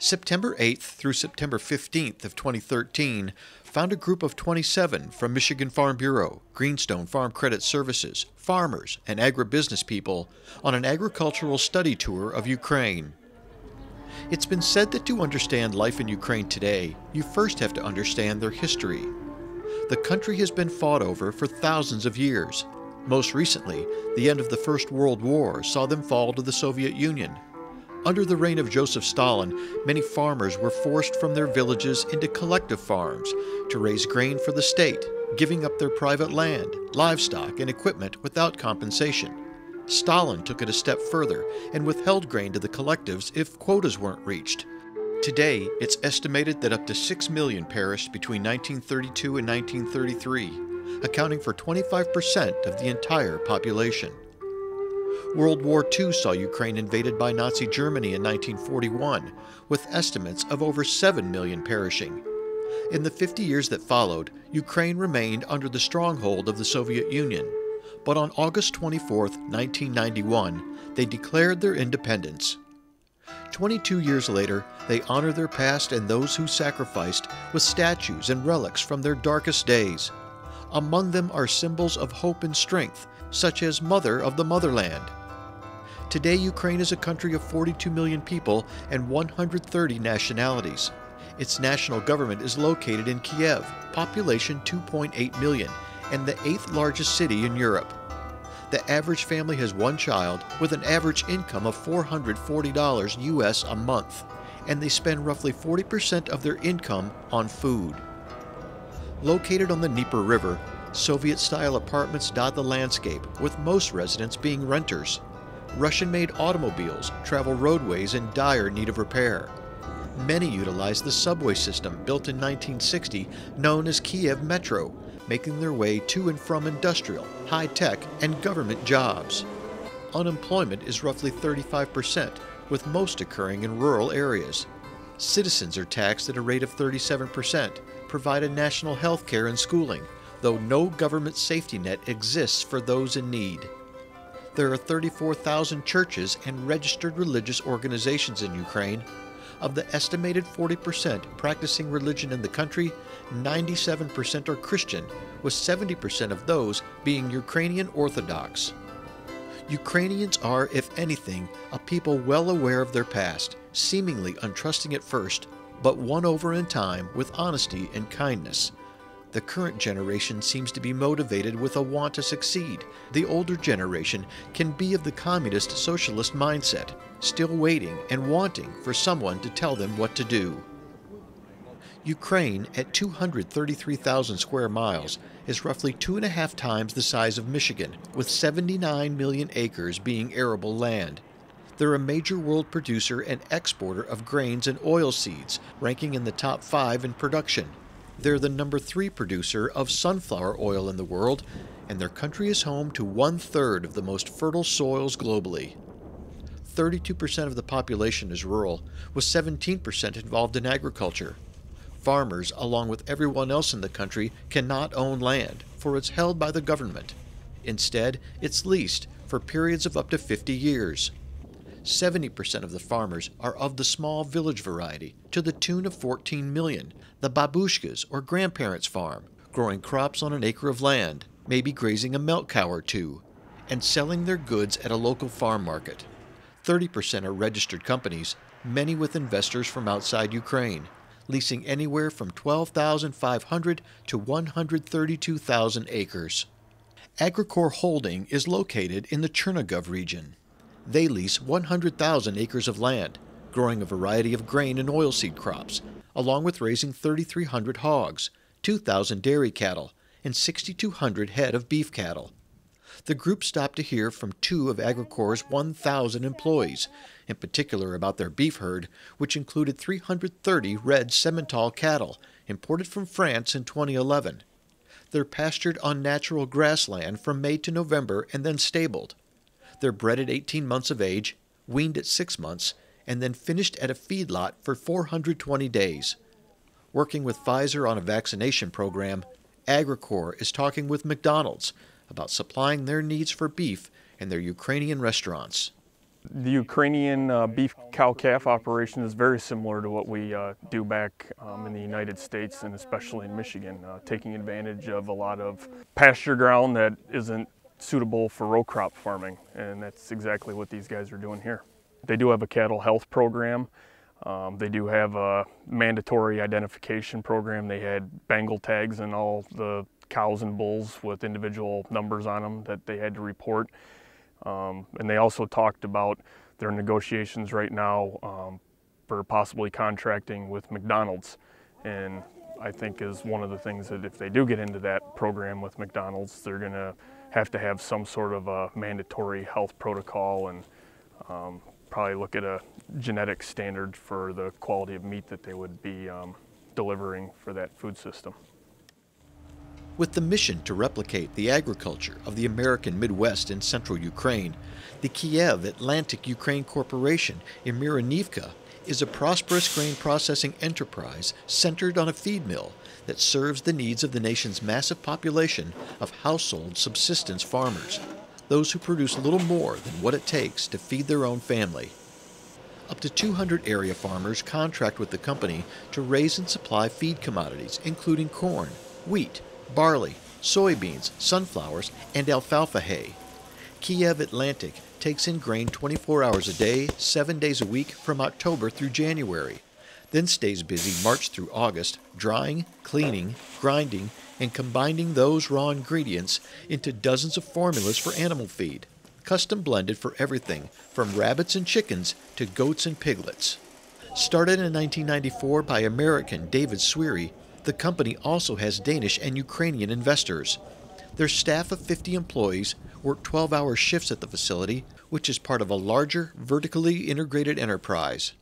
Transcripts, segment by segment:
September 8th through September 15th of 2013 found a group of 27 from Michigan Farm Bureau, Greenstone Farm Credit Services, farmers, and agribusiness people on an agricultural study tour of Ukraine. It's been said that to understand life in Ukraine today, you first have to understand their history. The country has been fought over for thousands of years. Most recently, the end of the First World War saw them fall to the Soviet Union under the reign of Joseph Stalin, many farmers were forced from their villages into collective farms to raise grain for the state, giving up their private land, livestock, and equipment without compensation. Stalin took it a step further and withheld grain to the collectives if quotas weren't reached. Today, it's estimated that up to 6 million perished between 1932 and 1933, accounting for 25% of the entire population. World War II saw Ukraine invaded by Nazi Germany in 1941, with estimates of over 7 million perishing. In the 50 years that followed, Ukraine remained under the stronghold of the Soviet Union. But on August 24, 1991, they declared their independence. 22 years later, they honor their past and those who sacrificed with statues and relics from their darkest days. Among them are symbols of hope and strength, such as Mother of the Motherland, Today, Ukraine is a country of 42 million people and 130 nationalities. Its national government is located in Kiev, population 2.8 million, and the eighth largest city in Europe. The average family has one child with an average income of $440 US a month, and they spend roughly 40% of their income on food. Located on the Dnieper River, Soviet style apartments dot the landscape, with most residents being renters. Russian made automobiles travel roadways in dire need of repair. Many utilize the subway system built in 1960 known as Kiev Metro, making their way to and from industrial, high tech, and government jobs. Unemployment is roughly 35%, with most occurring in rural areas. Citizens are taxed at a rate of 37%, provided national health care and schooling, though no government safety net exists for those in need. There are 34,000 churches and registered religious organizations in Ukraine. Of the estimated 40% practicing religion in the country, 97% are Christian, with 70% of those being Ukrainian Orthodox. Ukrainians are, if anything, a people well aware of their past, seemingly untrusting at first, but won over in time with honesty and kindness. The current generation seems to be motivated with a want to succeed. The older generation can be of the communist socialist mindset, still waiting and wanting for someone to tell them what to do. Ukraine, at 233,000 square miles, is roughly two and a half times the size of Michigan, with 79 million acres being arable land. They're a major world producer and exporter of grains and oilseeds, ranking in the top five in production. They're the number three producer of sunflower oil in the world, and their country is home to one third of the most fertile soils globally. 32% of the population is rural, with 17% involved in agriculture. Farmers, along with everyone else in the country, cannot own land, for it's held by the government. Instead, it's leased for periods of up to 50 years. 70% of the farmers are of the small village variety, to the tune of 14 million, the babushkas or grandparents' farm, growing crops on an acre of land, maybe grazing a milk cow or two, and selling their goods at a local farm market. 30% are registered companies, many with investors from outside Ukraine, leasing anywhere from 12,500 to 132,000 acres. Agricore Holding is located in the Chernigov region. They lease 100,000 acres of land, growing a variety of grain and oilseed crops, along with raising 3,300 hogs, 2,000 dairy cattle, and 6,200 head of beef cattle. The group stopped to hear from two of Agricore's 1,000 employees, in particular about their beef herd, which included 330 red Simmental cattle imported from France in 2011. They're pastured on natural grassland from May to November and then stabled. They're bred at 18 months of age, weaned at 6 months, and then finished at a feedlot for 420 days. Working with Pfizer on a vaccination program, Agricore is talking with McDonald's about supplying their needs for beef in their Ukrainian restaurants. The Ukrainian uh, beef cow-calf operation is very similar to what we uh, do back um, in the United States and especially in Michigan, uh, taking advantage of a lot of pasture ground that isn't suitable for row crop farming, and that's exactly what these guys are doing here. They do have a cattle health program. Um, they do have a mandatory identification program. They had bangle tags in all the cows and bulls with individual numbers on them that they had to report. Um, and they also talked about their negotiations right now um, for possibly contracting with McDonald's. And I think is one of the things that if they do get into that program with McDonald's, they're going to have to have some sort of a mandatory health protocol and um, probably look at a genetic standard for the quality of meat that they would be um, delivering for that food system. With the mission to replicate the agriculture of the American Midwest and central Ukraine, the Kiev Atlantic Ukraine Corporation in Mironivka is a prosperous grain processing enterprise centered on a feed mill that serves the needs of the nation's massive population of household subsistence farmers, those who produce little more than what it takes to feed their own family. Up to 200 area farmers contract with the company to raise and supply feed commodities, including corn, wheat, barley, soybeans, sunflowers, and alfalfa hay. Kiev Atlantic takes in grain 24 hours a day, 7 days a week from October through January, then stays busy March through August, drying, cleaning, grinding, and combining those raw ingredients into dozens of formulas for animal feed, custom blended for everything from rabbits and chickens to goats and piglets. Started in 1994 by American David Sweere, the company also has Danish and Ukrainian investors. Their staff of 50 employees work 12 hour shifts at the facility, which is part of a larger, vertically integrated enterprise.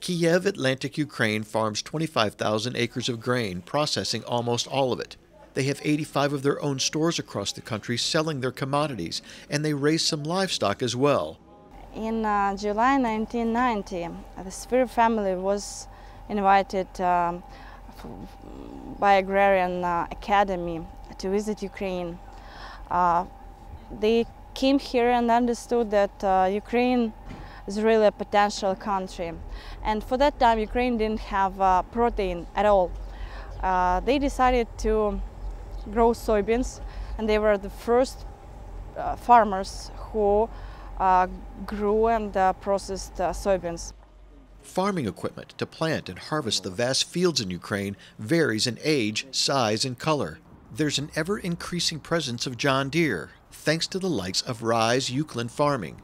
Kiev Atlantic Ukraine farms 25,000 acres of grain, processing almost all of it. They have 85 of their own stores across the country selling their commodities, and they raise some livestock as well. In uh, July 1990, the Sweere family was invited um, by Agrarian uh, Academy to visit Ukraine. Uh, they came here and understood that uh, Ukraine is really a potential country. And for that time, Ukraine didn't have uh, protein at all. Uh, they decided to grow soybeans, and they were the first uh, farmers who grew and processed soybeans. Farming equipment to plant and harvest the vast fields in Ukraine varies in age, size, and color. There's an ever increasing presence of John Deere, thanks to the likes of Rise Euclid Farming.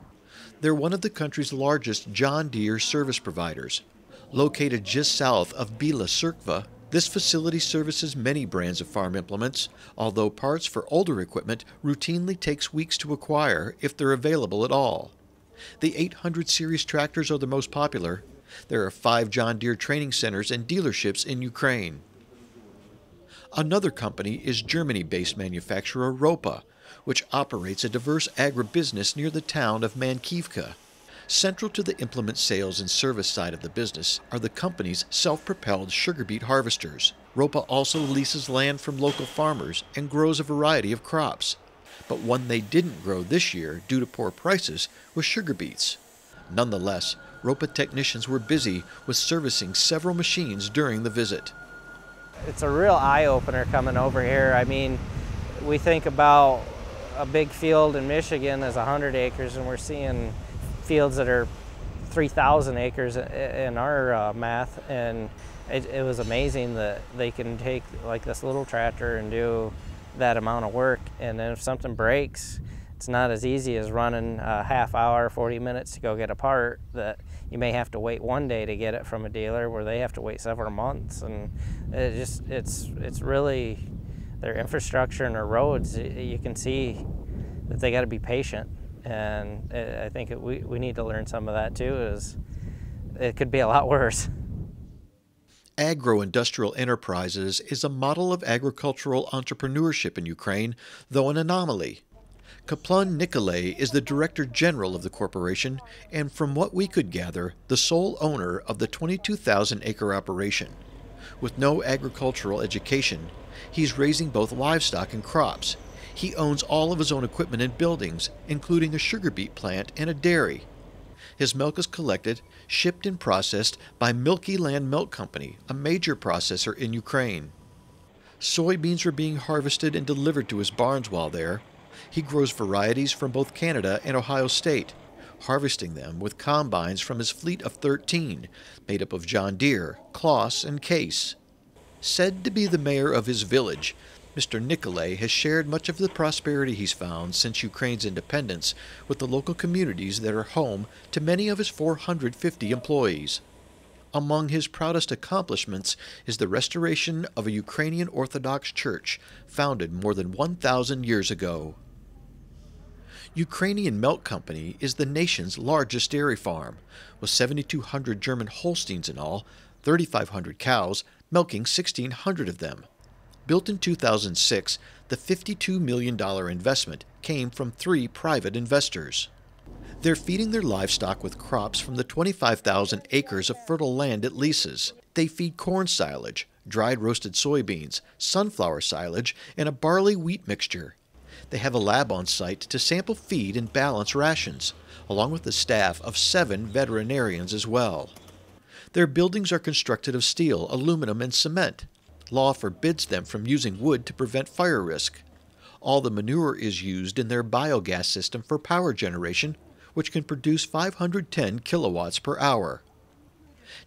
They're one of the country's largest John Deere service providers. Located just south of Bila Tserkva, this facility services many brands of farm implements, although parts for older equipment routinely takes weeks to acquire if they're available at all. The 800 series tractors are the most popular, there are five John Deere training centers and dealerships in Ukraine. Another company is Germany based manufacturer Ropa, which operates a diverse agribusiness near the town of Mankivka. Central to the implement sales and service side of the business are the company's self propelled sugar beet harvesters. Ropa also leases land from local farmers and grows a variety of crops. But one they didn't grow this year due to poor prices was sugar beets. Nonetheless, ROPA technicians were busy with servicing several machines during the visit. It's a real eye-opener coming over here. I mean, we think about a big field in Michigan as 100 acres and we're seeing fields that are 3,000 acres in our uh, math and it, it, was amazing that they can take like this little tractor and do that amount of work and then if something breaks it's not as easy as running a half hour, 40 minutes to go get a part that you may have to wait one day to get it from a dealer where they have to wait several months. And it just, it's, it's really their infrastructure and their roads, you can see that they got to be patient. And I think we, we need to learn some of that too is it could be a lot worse. Agro-industrial enterprises is a model of agricultural entrepreneurship in Ukraine, though an anomaly. Kaplun Nikolay is the Director General of the corporation and, from what we could gather, the sole owner of the 22,000 acre operation. With no agricultural education, he's raising both livestock and crops. He owns all of his own equipment and buildings, including a sugar beet plant and a dairy. His milk is collected, shipped, and processed by Milkiland Milk Company, a major processor in Ukraine. Soybeans are being harvested and delivered to his barns while there. He grows varieties from both Canada and Ohio State, harvesting them with combines from his fleet of 13, made up of John Deere, Claas, and Case. Said to be the mayor of his village, Mr. Nikolay has shared much of the prosperity he's found since Ukraine's independence with the local communities that are home to many of his 450 employees. Among his proudest accomplishments is the restoration of a Ukrainian Orthodox church founded more than 1,000 years ago. Ukrainian Milk Company is the nation's largest dairy farm, with 7,200 German Holsteins in all, 3,500 cows, milking 1,600 of them. Built in 2006, the $52 million investment came from three private investors. They're feeding their livestock with crops from the 25,000 acres of fertile land it leases. They feed corn silage, dried roasted soybeans, sunflower silage, and a barley wheat mixture. They have a lab on site to sample feed and balance rations, along with a staff of seven veterinarians as well. Their buildings are constructed of steel, aluminum, and cement. Law forbids them from using wood to prevent fire risk. All the manure is used in their biogas system for power generation, which can produce 510 kilowatts per hour.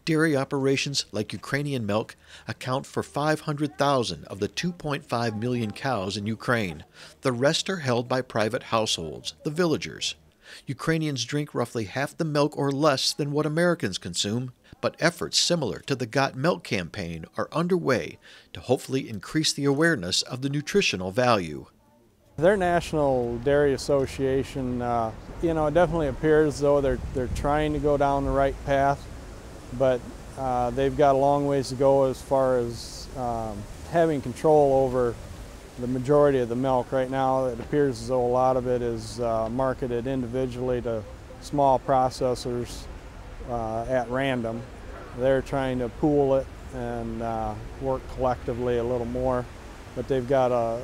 Dairy operations like Ukrainian milk account for 500,000 of the 2.5 million cows in Ukraine. The rest are held by private households, the villagers. Ukrainians drink roughly half the milk or less than what Americans consume, but efforts similar to the Got Milk campaign are underway to hopefully increase the awareness of the nutritional value. Their National Dairy Association, uh, you know, it definitely appears though they're, they're trying to go down the right path, but uh, they've got a long ways to go as far as um, having control over the majority of the milk. Right now, it appears as though a lot of it is uh, marketed individually to small processors uh, at random. They're trying to pool it and uh, work collectively a little more, but they've got a,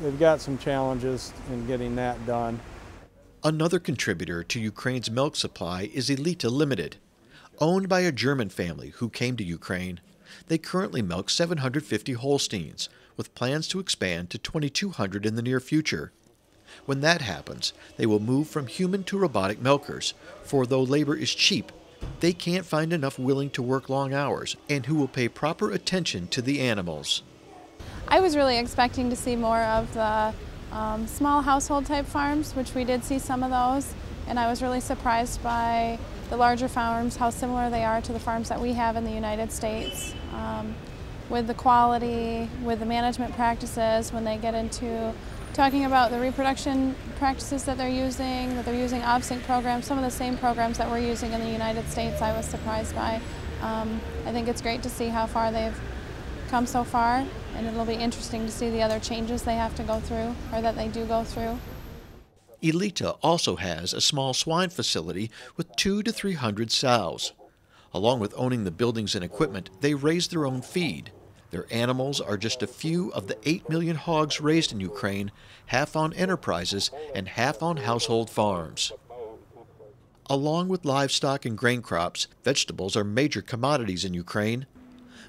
they've got some challenges in getting that done. Another contributor to Ukraine's milk supply is Elita Limited. Owned by a German family who came to Ukraine, they currently milk 750 Holsteins, with plans to expand to 2,200 in the near future. When that happens, they will move from human to robotic milkers, for though labor is cheap, they can't find enough willing to work long hours and who will pay proper attention to the animals. I was really expecting to see more of the um, small household type farms, which we did see some of those, and I was really surprised by the larger farms, how similar they are to the farms that we have in the United States. Um, with the quality, with the management practices, when they get into talking about the reproduction practices that they're using, that they're using Ovsynch programs, some of the same programs that we're using in the United States, I was surprised by. Um, I think it's great to see how far they've come so far, and it'll be interesting to see the other changes they have to go through, or that they do go through. Elita also has a small swine facility with two to three hundred sows. Along with owning the buildings and equipment, they raise their own feed. Their animals are just a few of the 8 million hogs raised in Ukraine, half on enterprises and half on household farms. Along with livestock and grain crops, vegetables are major commodities in Ukraine.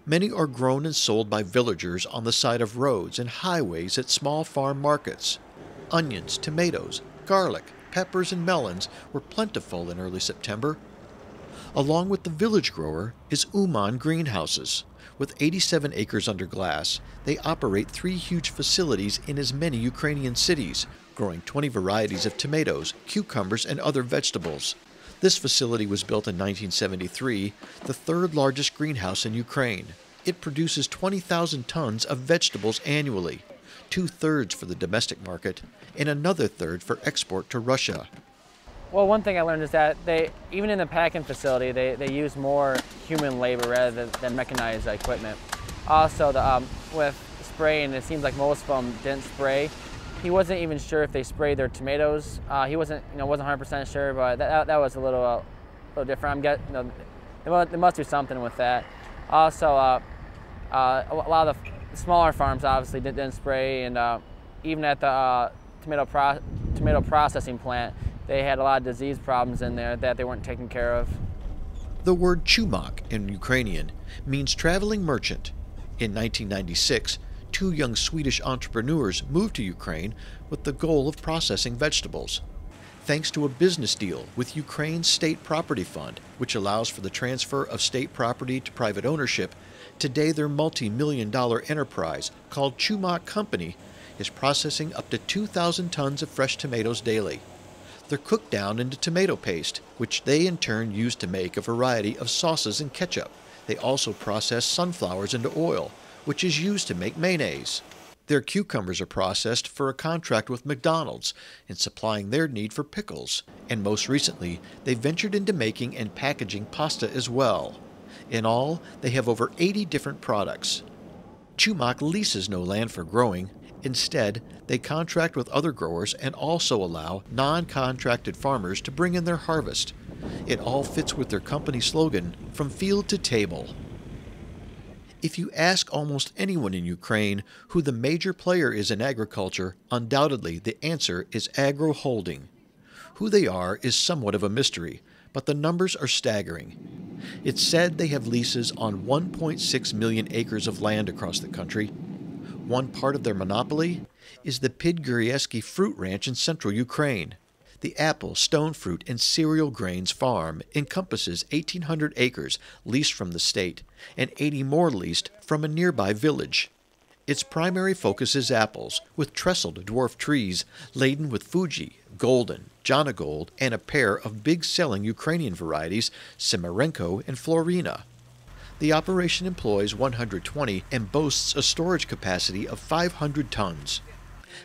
Many are grown and sold by villagers on the side of roads and highways at small farm markets. Onions, tomatoes, garlic, peppers, and melons were plentiful in early September. Along with the village grower is Uman Greenhouses. With 87 acres under glass, they operate three huge facilities in as many Ukrainian cities, growing 20 varieties of tomatoes, cucumbers, and other vegetables. This facility was built in 1973, the third largest greenhouse in Ukraine. It produces 20,000 tons of vegetables annually, two thirds for the domestic market, and another third for export to Russia. Well, one thing I learned is that they, even in the packing facility, they, they use more human labor rather than, than mechanized equipment. Also, the, um, with spraying, it seems like most of them didn't spray. He wasn't even sure if they sprayed their tomatoes. Uh, he wasn't, you know, wasn't 100% sure, but that, that, was a little, uh, little different. I'm getting, you know, they must do something with that. Also, uh, uh, a lot of the smaller farms obviously didn't, didn't spray, and uh, even at the uh, tomato, pro tomato processing plant, they had a lot of disease problems in there that they weren't taking care of. The word chumak in Ukrainian means traveling merchant. In 1996, two young Swedish entrepreneurs moved to Ukraine with the goal of processing vegetables. Thanks to a business deal with Ukraine's State Property Fund, which allows for the transfer of state property to private ownership, today their multi million dollar enterprise called Chumak Company is processing up to 2,000 tons of fresh tomatoes daily. They're cooked down into tomato paste, which they in turn use to make a variety of sauces and ketchup. They also process sunflowers into oil, which is used to make mayonnaise. Their cucumbers are processed for a contract with McDonald's in supplying their need for pickles, and most recently, they ventured into making and packaging pasta as well. In all, they have over 80 different products. Chumak leases no land for growing. Instead, they contract with other growers and also allow non contracted farmers to bring in their harvest. It all fits with their company slogan from field to table. If you ask almost anyone in Ukraine who the major player is in agriculture, undoubtedly the answer is Agro Holding. Who they are is somewhat of a mystery, but the numbers are staggering. It's said they have leases on 1.6 million acres of land across the country. One part of their monopoly is the Podgorieski Fruit Ranch in central Ukraine. The apple, stone fruit, and cereal grains farm encompasses 1,800 acres leased from the state and 80 more leased from a nearby village. Its primary focus is apples, with trestled dwarf trees laden with Fuji, Golden, Jonagold, and a pair of big selling Ukrainian varieties, Simirenko and Florina. The operation employs 120 and boasts a storage capacity of 500 tons.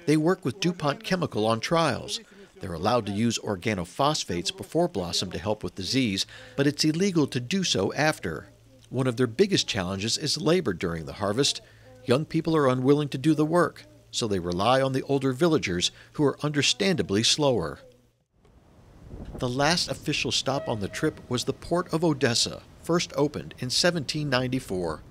They work with DuPont Chemical on trials, they're allowed to use organophosphates before blossom to help with disease, but it's illegal to do so after. One of their biggest challenges is labor during the harvest. Young people are unwilling to do the work, so they rely on the older villagers who are understandably slower. The last official stop on the trip was the port of Odessa, first opened in 1794.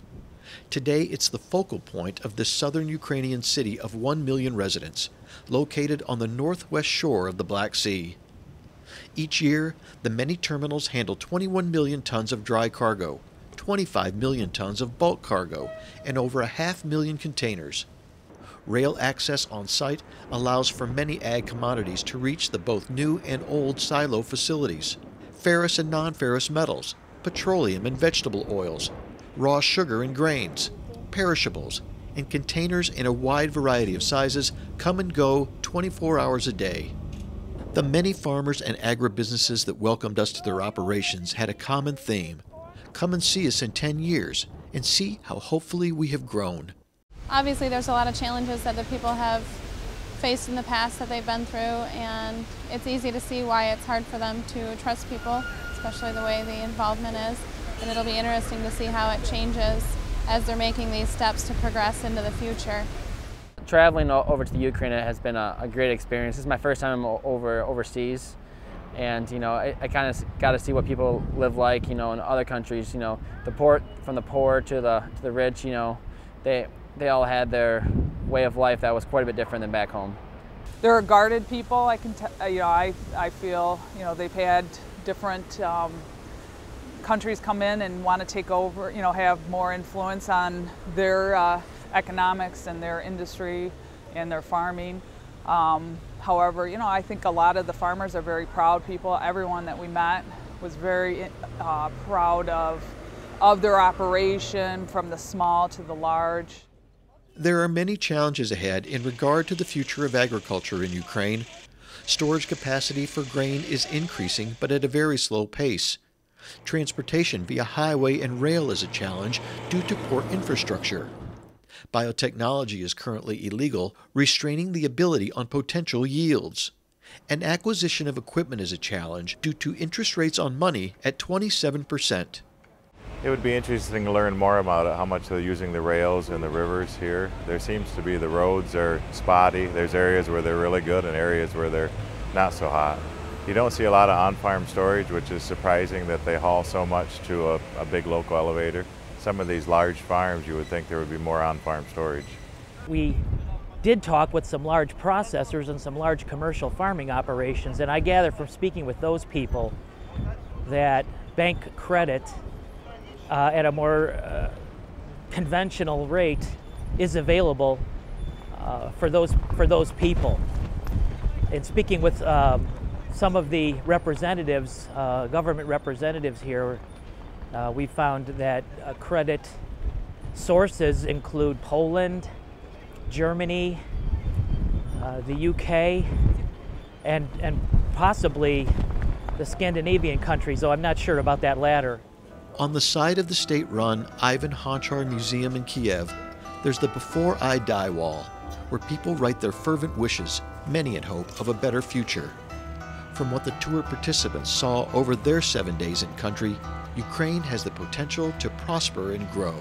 Today, it's the focal point of this southern Ukrainian city of 1 million residents, located on the northwest shore of the Black Sea. Each year, the many terminals handle 21 million tons of dry cargo, 25 million tons of bulk cargo, and over a half million containers. Rail access on site allows for many ag commodities to reach the both new and old silo facilities. Ferrous and non ferrous metals, petroleum and vegetable oils, raw sugar and grains, perishables, and containers in a wide variety of sizes come and go 24 hours a day. The many farmers and agribusinesses that welcomed us to their operations had a common theme come and see us in 10 years and see how hopefully we have grown. Obviously, there's a lot of challenges that the people have faced in the past that they've been through, and it's easy to see why it's hard for them to trust people, especially the way the involvement is and it'll be interesting to see how it changes as they're making these steps to progress into the future. Traveling over to the Ukraine has been a, a great experience. This is my first time over overseas, and you know I, I kind of got to see what people live like. You know, in other countries, you know, the poor from the poor to the to the rich. You know, they they all had their way of life that was quite a bit different than back home. They're guarded people. I can, t- you know, I I feel you know they've had different. Um, countries come in and want to take over, you know, have more influence on their uh, economics and their industry and their farming. Um, however, you know, I think a lot of the farmers are very proud people. Everyone that we met was very uh, proud of, of their operation from the small to the large. There are many challenges ahead in regard to the future of agriculture in Ukraine. Storage capacity for grain is increasing, but at a very slow pace. Transportation via highway and rail is a challenge due to poor infrastructure. Biotechnology is currently illegal, restraining the ability on potential yields. And acquisition of equipment is a challenge due to interest rates on money at 27%. It would be interesting to learn more about how much they're using the rails and the rivers here. There seems to be the roads are spotty. There's areas where they're really good and areas where they're not so hot. You don't see a lot of on-farm storage, which is surprising that they haul so much to a, a big local elevator. Some of these large farms, you would think there would be more on-farm storage. We did talk with some large processors and some large commercial farming operations, and I gather from speaking with those people that bank credit uh, at a more uh, conventional rate is available uh, for those for those people. In speaking with um, some of the representatives, uh, government representatives here, uh, we found that uh, credit sources include Poland, Germany, uh, the UK, and, and possibly the Scandinavian countries, though I'm not sure about that latter. On the side of the state run Ivan Honchar Museum in Kiev, there's the Before I Die wall, where people write their fervent wishes, many in hope of a better future. From what the tour participants saw over their seven days in country, Ukraine has the potential to prosper and grow.